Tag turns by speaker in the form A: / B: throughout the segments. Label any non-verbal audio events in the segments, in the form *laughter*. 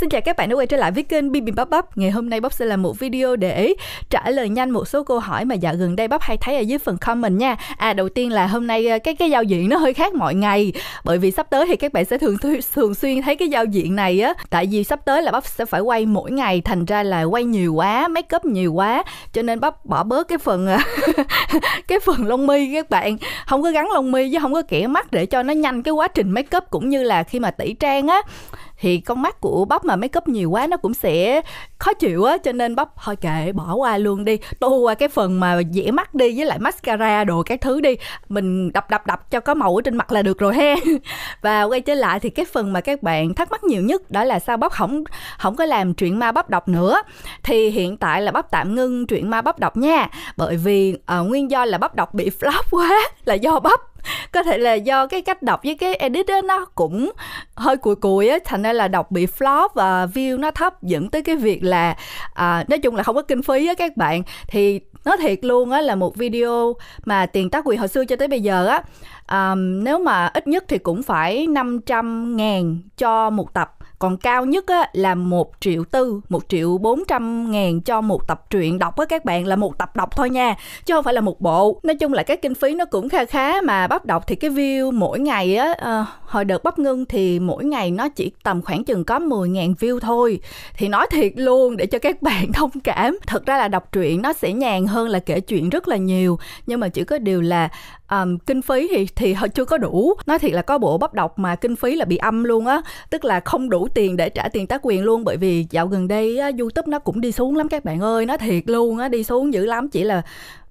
A: Xin chào các bạn đã quay trở lại với kênh Bibi Bắp Bắp. Ngày hôm nay Bắp sẽ làm một video để trả lời nhanh một số câu hỏi mà dạo gần đây Bắp hay thấy ở dưới phần comment nha. À đầu tiên là hôm nay ờ, cái cái giao diện nó hơi khác mọi ngày bởi vì sắp tới thì các bạn sẽ thường thường xuyên thấy cái giao diện này á. Tại vì sắp tới là Bắp sẽ phải quay mỗi ngày thành ra là quay nhiều quá, make up nhiều quá cho nên Bắp bỏ bớt cái phần ờ, *laughs* cái phần lông mi các bạn. Không có gắn lông mi chứ không có kẻ mắt để cho nó nhanh cái quá trình make up cũng như là khi mà tẩy trang á thì con mắt của bắp mà make up nhiều quá nó cũng sẽ khó chịu á cho nên bắp thôi kệ bỏ qua luôn đi. Tô qua cái phần mà dễ mắt đi với lại mascara đồ các thứ đi. Mình đập đập đập cho có màu ở trên mặt là được rồi he. *laughs* Và quay trở lại thì cái phần mà các bạn thắc mắc nhiều nhất đó là sao bắp không không có làm chuyện ma bắp đọc nữa. Thì hiện tại là bắp tạm ngưng chuyện ma bắp đọc nha. Bởi vì uh, nguyên do là bắp đọc bị *laughs* flop quá là do bắp. *laughs* có thể là do cái cách đọc với cái edit đó nó cũng hơi cùi cùi á thành ra là đọc bị flop và view nó thấp dẫn tới cái việc là à, nói chung là không có kinh phí á các bạn. Thì nói thiệt luôn á là một video mà tiền tác quyền hồi xưa cho tới bây giờ á um, nếu mà ít nhất thì cũng phải 500 ngàn cho một tập còn cao nhất á, là một triệu tư một triệu bốn trăm ngàn cho một tập truyện đọc với các bạn là một tập đọc thôi nha chứ không phải là một bộ. Nói chung là cái kinh phí nó cũng kha khá mà bắp đọc thì cái view mỗi ngày á à, hồi đợt bắp ngưng thì mỗi ngày nó chỉ tầm khoảng chừng có 10 ngàn view thôi. Thì nói thiệt luôn để cho các *laughs* bạn thông cảm thật ra là đọc truyện nó sẽ nhàn hơn là kể chuyện rất là nhiều nhưng mà chỉ có điều là um, kinh phí thì thì họ chưa có đủ. Nói thiệt là có bộ bắp đọc mà kinh phí là bị âm luôn á. Tức là không đủ tiền để trả tiền tác quyền luôn bởi vì dạo gần đây á, youtube nó cũng đi xuống lắm các bạn ơi. Nói thiệt luôn á đi xuống dữ lắm. Chỉ là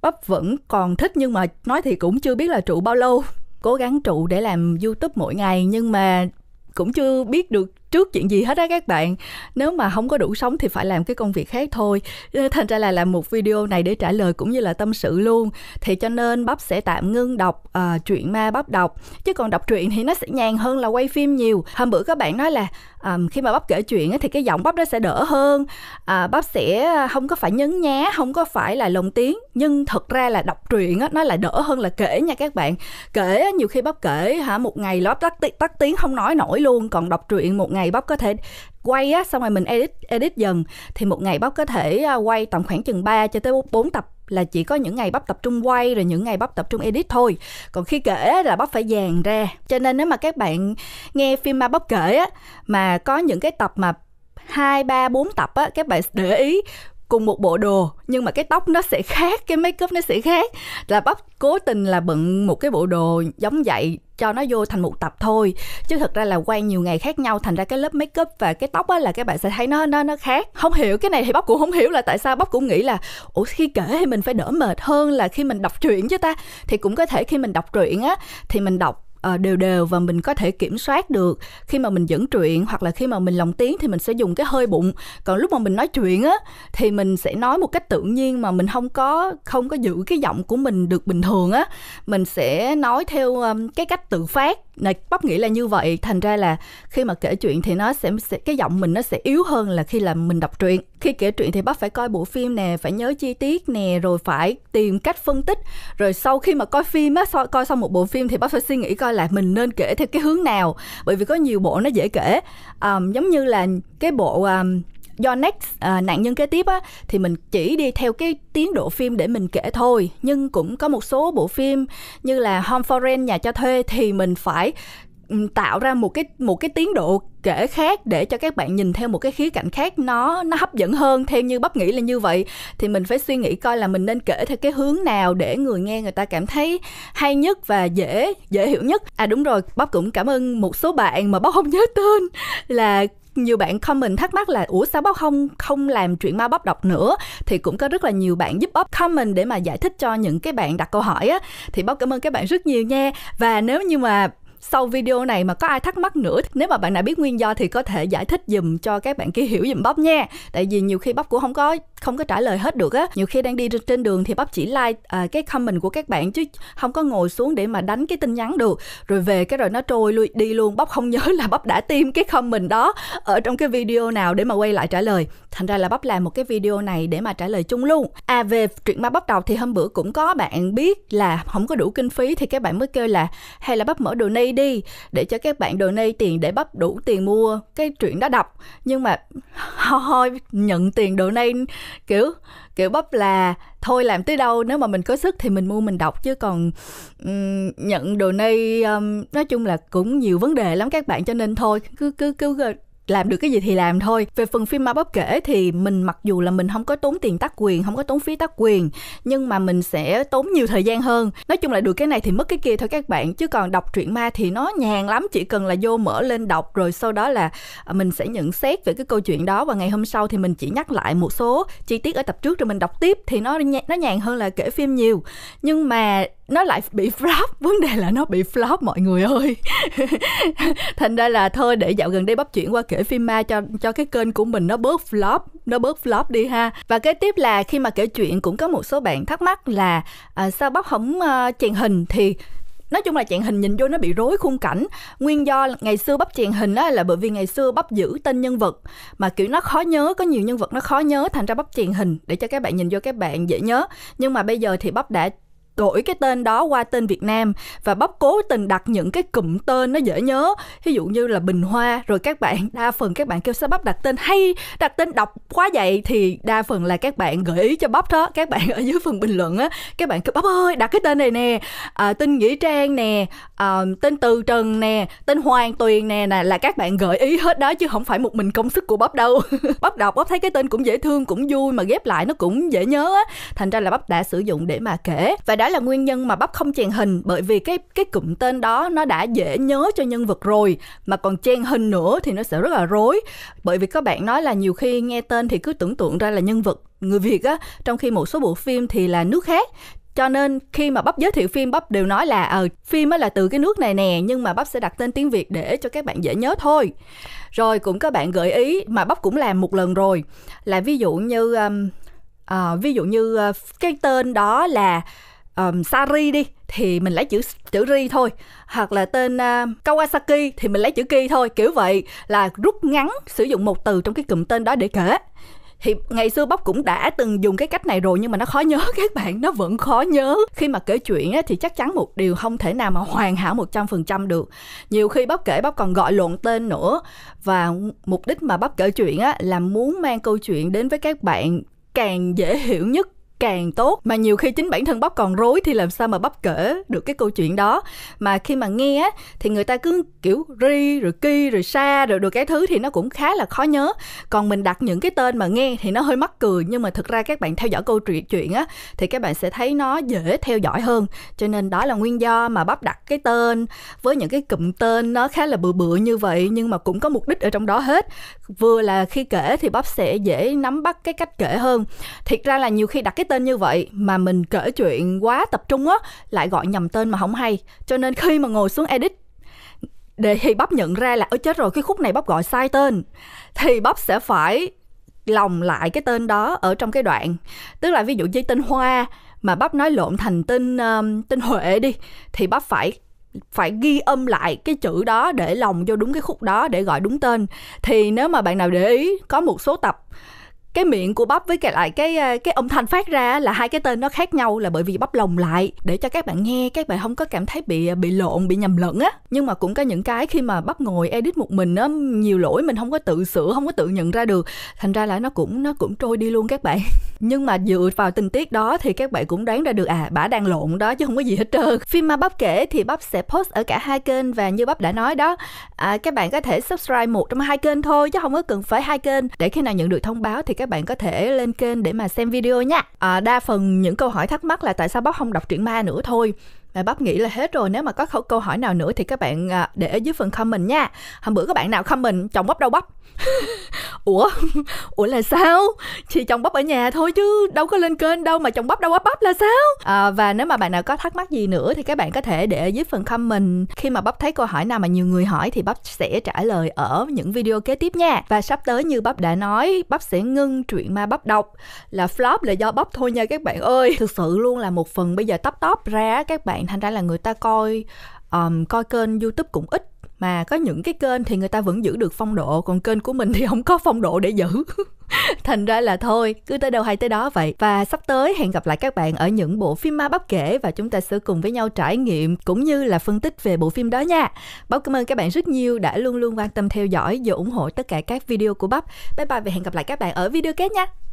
A: bắp vẫn còn thích nhưng mà nói thì cũng chưa biết là trụ bao lâu. Cố gắng trụ để làm youtube mỗi ngày nhưng mà cũng chưa biết được trước chuyện gì hết á các bạn. Nếu mà không có đủ sống thì phải làm cái công việc khác thôi. Ờ, thành ra là làm một video này để trả lời cũng như là tâm sự luôn. Thì cho nên bắp sẽ tạm ngưng đọc uh, truyện ma bắp đọc. Chứ còn đọc truyện thì nó sẽ nhàn hơn là quay phim nhiều. Hôm bữa các bạn nói là um, khi mà bắp kể chuyện thì cái giọng bắp nó sẽ đỡ hơn. À, bắp sẽ không có phải nhấn nhá không có phải là lồng tiếng. Nhưng thật ra là đọc truyện á nó lại đỡ hơn là kể nha các bạn. Kể nhiều khi bắp kể hả một ngày lót tắt, tắt tiếng không nói nổi luôn. Còn đọc truyện một ngày ngày bóc có thể quay á, xong rồi mình edit edit dần. Thì một ngày bóc có thể à, quay tầm khoảng chừng 3 cho tới 4 tập là chỉ có những ngày bắp tập trung quay rồi những ngày bắp tập trung edit thôi. Còn khi kể là bắp phải dàn ra. Cho nên nếu mà các bạn nghe phim ma bắp kể á, mà có những cái tập mà hai, ba, bốn tập á, các bạn để ý cùng một bộ đồ, nhưng mà cái tóc nó sẽ khác, cái make up nó sẽ khác. Là bắp cố tình là bận một cái bộ đồ giống vậy cho nó vô thành một tập thôi. Chứ thực ra là quay nhiều ngày khác nhau, thành ra cái lớp make up và cái tóc á là các bạn sẽ thấy nó nó nó khác. Không hiểu cái này thì bắp cũng không hiểu là tại sao bắp cũng nghĩ là, ủa, khi kể thì mình phải đỡ mệt hơn là khi mình đọc truyện chứ ta. Thì cũng có thể khi mình đọc truyện á, thì mình đọc Ờ, đều đều và mình có thể kiểm soát được. Khi mà mình dẫn truyện hoặc là khi mà mình lồng tiếng thì mình sẽ dùng cái hơi bụng. Còn lúc mà mình nói chuyện á, thì mình sẽ nói một cách tự nhiên mà mình không có không có giữ cái giọng của mình được bình thường á. Mình sẽ nói theo cái cách tự phát này bắp nghĩ là như vậy. Thành ra là khi mà kể chuyện thì nó sẽ, sẽ cái giọng mình nó sẽ yếu hơn là khi là mình đọc truyện. Khi kể chuyện thì bắp phải coi bộ phim nè phải nhớ chi tiết nè rồi phải tìm cách phân tích. Rồi sau khi mà coi phim á coi xong một bộ phim thì bắp phải suy nghĩ coi là mình nên kể theo cái hướng nào. Bởi vì có nhiều bộ nó dễ kể. Um, giống như là cái bộ um, do next à, nạn nhân kế tiếp á thì mình chỉ đi theo cái tiến độ phim để mình kể thôi. Nhưng cũng có một số bộ phim như là Home for Rent nhà cho thuê thì mình phải tạo ra một cái một cái tiến độ kể khác để cho các bạn nhìn theo một cái khía cạnh khác. Nó nó hấp dẫn hơn theo như bắp nghĩ là như vậy. Thì mình phải suy nghĩ coi là mình nên kể theo cái hướng nào để người nghe người ta cảm thấy hay nhất và dễ dễ hiểu nhất. À đúng rồi bắp cũng cảm ơn một số bạn mà bắp không nhớ tên là nhiều bạn comment thắc mắc là, ủa, sao bóc không không làm chuyện ma bóc đọc nữa? Thì cũng có rất là nhiều bạn giúp bóc comment để mà giải thích cho những cái bạn đặt câu hỏi á. Thì bóc cảm ơn các bạn rất nhiều nha. Và nếu như mà sau video này mà có ai thắc mắc nữa nếu mà bạn nào biết nguyên do thì có thể giải thích dùm cho các bạn kia hiểu dùm bắp nha. Tại vì nhiều khi bắp cũng không có không có trả lời hết được á. Nhiều khi đang đi trên đường thì bắp chỉ like à, cái comment của các bạn chứ không có ngồi xuống để mà đánh cái tin nhắn được. Rồi về cái rồi nó trôi lui đi luôn. Bắp không *laughs* nhớ là bắp đã tìm cái comment đó ở trong cái video nào để mà quay lại trả lời. Thành ra là bắp làm một cái video này để mà trả lời chung luôn. À về chuyện ma bắp đọc thì hôm bữa cũng có bạn biết là không có đủ kinh phí thì các bạn mới kêu là hay là bắp mở đồ ni donate đi để cho các bạn đồ donate tiền để bắp đủ tiền mua cái chuyện đó đọc. Nhưng mà thôi nhận tiền đồ donate kiểu kiểu bắp là thôi làm tới đâu nếu mà mình có sức thì mình mua mình đọc. Chứ còn um, nhận đồ nay um, nói chung là cũng nhiều vấn đề lắm các bạn cho nên thôi cứ cứ cứ làm được cái gì thì làm thôi. Về phần phim ma bóp kể thì mình mặc dù là mình không có tốn tiền tác quyền, không có tốn phí tác quyền, nhưng mà mình sẽ tốn nhiều thời gian hơn. Nói chung là được cái này thì mất cái kia thôi các bạn. Chứ còn đọc truyện ma thì nó nhàn lắm, chỉ cần là vô mở lên đọc rồi sau đó là à, mình sẽ nhận xét về cái câu chuyện đó. Và ngày hôm sau thì mình chỉ nhắc lại một số chi tiết ở tập trước rồi mình đọc tiếp thì nó nó nhàn hơn là kể phim nhiều. Nhưng mà nó lại bị flop. Vấn đề là nó bị flop mọi người ơi. *laughs* Thành ra là thôi để dạo gần đây bắp chuyển qua kể phim ma cho cho cái kênh của mình nó bớt flop nó bớt flop đi ha. Và kế tiếp là khi mà kể chuyện cũng có một số bạn thắc mắc là à, sao bắp không uh, chèn hình thì nói chung là chèn hình nhìn vô nó bị rối khung cảnh. Nguyên do ngày xưa bắp chèn hình á là bởi vì ngày xưa bắp giữ tên nhân vật mà kiểu nó khó nhớ có nhiều nhân vật nó khó nhớ thành ra bắp chèn hình để cho các bạn nhìn vô các bạn dễ nhớ. Nhưng mà bây giờ thì bắp đã đổi cái tên đó qua tên Việt Nam và bắp cố tình đặt những cái cụm tên nó dễ nhớ. Ví dụ như là Bình Hoa rồi các bạn đa phần các bạn kêu sao bắp đặt tên hay đặt tên đọc quá vậy thì đa phần là các bạn gợi ý cho bắp đó. Các bạn ở dưới phần bình luận á các bạn kêu bắp ơi đặt cái tên này nè à, tên Nghĩa Trang nè à, tên Từ Trần nè tên Hoàng Tuyền nè nè là các bạn gợi ý hết đó chứ không phải một mình công sức của bắp đâu. *laughs* Bắp đọc bắp thấy cái tên cũng dễ thương cũng vui mà ghép lại nó cũng dễ nhớ á. Thành ra là bắp đã sử dụng để mà kể. Và đã là nguyên nhân mà bắp không chèn hình bởi vì cái cái cụm tên đó nó đã dễ nhớ cho nhân vật rồi mà còn chèn hình nữa thì nó sẽ rất là rối. Bởi vì các bạn nói là nhiều khi nghe tên thì cứ tưởng tượng ra là nhân vật người Việt á trong khi một số bộ phim thì là nước khác. Cho nên khi mà bắp giới thiệu phim bắp đều nói là ờ phim là từ cái nước này nè nhưng mà bắp sẽ đặt tên tiếng việt để cho các bạn dễ nhớ thôi. Rồi cũng có bạn gợi ý mà bắp cũng làm một lần rồi là ví dụ như um, uh, ví dụ như uh, cái tên đó là um, Sari đi thì mình lấy chữ chữ ri thôi. Hoặc là tên uh, Kawasaki thì mình lấy chữ ki thôi. Kiểu vậy là rút ngắn sử dụng một từ trong cái cụm tên đó để kể. Thì ngày xưa bóc cũng đã từng dùng cái cách này rồi nhưng mà nó khó nhớ *laughs* các bạn nó vẫn khó nhớ. Khi mà kể chuyện á, thì chắc chắn một điều không thể nào mà hoàn hảo một trăm phần trăm được. Nhiều khi bóc kể bóc còn gọi lộn tên nữa. Và mục đích mà bóc kể chuyện á là muốn mang câu chuyện đến với các bạn càng dễ hiểu nhất càng tốt. Mà nhiều khi chính bản thân bắp còn rối thì làm sao mà bắp kể được cái câu chuyện đó. Mà khi mà nghe á, thì người ta cứ kiểu ri, rồi ki, rồi sa, rồi được cái thứ thì nó cũng khá là khó nhớ. Còn mình đặt những cái tên mà nghe thì nó hơi mắc cười, nhưng mà thực ra các bạn theo dõi câu chuyện chuyện á, thì các bạn sẽ thấy nó dễ theo dõi hơn. Cho nên đó là nguyên do mà bắp đặt cái tên với những cái cụm tên nó khá là bừa bựa như vậy, nhưng mà cũng có mục đích ở trong đó hết. Vừa là khi kể thì bắp sẽ dễ nắm bắt cái cách kể hơn. Thiệt ra là nhiều khi đặt cái tên như vậy mà mình kể chuyện quá tập trung á lại gọi nhầm tên mà không hay. Cho nên khi mà ngồi xuống edit để thì bắp nhận ra là ở chết rồi cái khúc này bắp gọi sai tên. Thì bắp sẽ phải lòng lại cái tên đó ở trong cái đoạn. Tức là ví dụ như tên hoa mà bắp nói lộn thành tên um, tên huệ đi thì bắp phải phải ghi âm lại cái chữ đó để lòng vô đúng cái khúc đó để gọi đúng tên. Thì nếu mà bạn nào để ý có một số tập cái miệng của bắp với cái lại cái ờ, cái âm thanh phát ra là hai cái tên nó khác nhau là bởi vì bắp lồng lại để cho các bạn nghe các bạn không có cảm thấy bị ờ, bị lộn bị nhầm lẫn á. Nhưng mà cũng có những cái khi mà bắp ngồi edit một mình á nhiều lỗi mình không có tự sửa không có tự nhận ra được. Thành ra là nó cũng nó cũng trôi đi luôn các bạn. *laughs* Nhưng mà dựa vào tình tiết đó thì các bạn cũng đoán ra được à bả đang lộn đó chứ không có gì hết trơn. Phim mà bắp kể thì bắp sẽ post ở cả hai kênh và như bắp đã nói đó à, các bạn có thể subscribe một trong hai kênh thôi chứ không có cần phải hai kênh. Để khi nào nhận được thông báo thì các bạn có thể lên kênh để mà xem video nha. À, đa phần những câu hỏi thắc mắc là tại sao bóc không đọc truyện ma nữa thôi và bắp nghĩ là hết rồi nếu mà có câu hỏi nào nữa thì các bạn à, để ở dưới phần comment nha. Hôm bữa có bạn nào comment chồng bắp đâu bắp? *laughs* Ủa? *laughs* Ủa là sao? Chị chồng bắp ở nhà thôi chứ đâu có lên kênh đâu mà chồng bắp đâu bắp bắp là sao? À, và nếu mà bạn nào có thắc mắc gì nữa thì các bạn có thể để ở dưới phần comment. Khi mà bắp thấy câu hỏi nào mà nhiều người hỏi thì bắp sẽ trả lời ở những video kế tiếp nha. Và sắp tới như bắp đã nói bắp sẽ ngưng truyện ma bắp đọc là flop là do bắp thôi nha các bạn ơi. Thực sự luôn là một phần bây giờ top top ra các bạn thành ra là người ta coi um, coi kênh youtube cũng ít. Mà có những cái kênh thì người ta vẫn giữ được phong độ còn kênh của mình thì *laughs* không có phong độ để giữ. *laughs* Thành ra là thôi cứ tới đâu hay tới đó vậy. Và sắp tới hẹn gặp lại các bạn ở những bộ phim ma bắp kể và chúng ta sẽ cùng với nhau trải nghiệm cũng như là phân tích về bộ phim đó nha. Bắp cảm ơn các bạn rất nhiều đã luôn luôn quan tâm theo dõi và ủng hộ tất cả các video của bắp bye bye và hẹn gặp lại các bạn ở video kế nha.